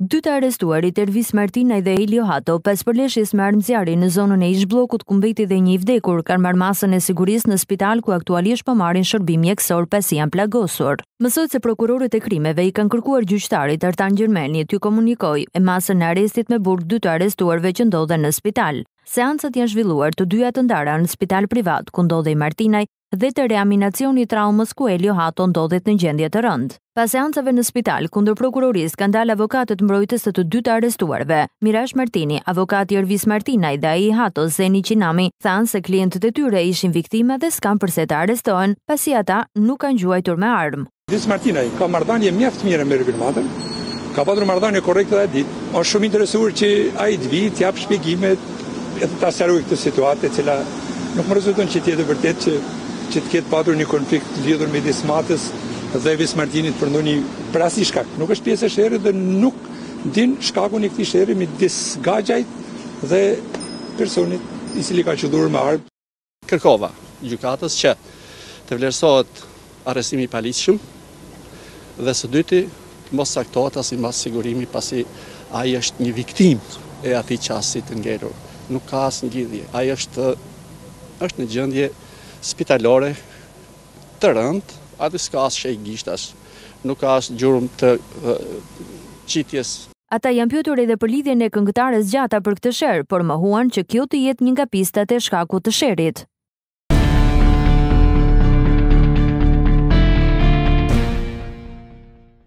Dy të arrestuarit Ervis Martinaj dhe Elio Hato, pas përleshjes me armë zjarri në zonën e ish bllokut ku mbeti dhe një i vdekur, kanë marrë masën e sigurisë në spital ku aktualisht po marrin shërbim mjekësor pasi janë plagosur. Mësohet se prokurorët e krimeve i kanë kërkuar gjyqtarit Artan Gjermeni t'ju komunikojë masën e arrestit me burg dy të arrestuarve që ndodhen në spital. Seancat janë zhvilluar të dyja të ndara në spital privat ku ndodhej Martinaj dhe te reaminacioni i traumës ku Elio Hato ndodhet në gjendje të rëndë. Pas seancave në spital, kundër prokurorisë kanë dalë avokatët mbrojtës të të dy të arrestuarve. Mirash Martini, avokat i Ervis Martinaj dhe ai i Hatos Zeni Qinami thanë se klientët e tyre ishin viktima dhe s'kanë përse të arrestohen, pasi ata nuk kanë gjuajtur me armë. Vis Martinaj ka marrëdhënie mjaft të mira me Ervin Matën, ka patur marrëdhënie korrekte edhe atë ditë. Është shumë i interesuar që ai të vijë, të japë shpjegime edhe ta sqarojë këtë situatë e cila nuk më rezulton që të jetë e vërtetë që që të ketë patur një konflikt të lidhur midis Matës dhe Vis Martinit për ndonjë për asnjë shkak. Nuk është pjesë e sherrit dhe nuk din shkakun e këtij sherri midis Gaxhajt dhe personit i cili ka qëlluar me armë. Kërkova gjykatës që të vlerësohet arrestimi i paligjshëm dhe së dyti të mos caktohet asnjë masë sigurimi pasi ai është një viktimë e atij qasi të ngelur. Nuk ka asnjë lidhje. Ai është në gjendje spitalore të rëndë, aty s'ka as shej gishtash, nuk ka as gjurmë të qitjes. Ata janë pyetur edhe për lidhjen e këngëtares Gjata për këtë sherr, por mohuan që kjo të jetë një nga pistat e shkakut të sherrit.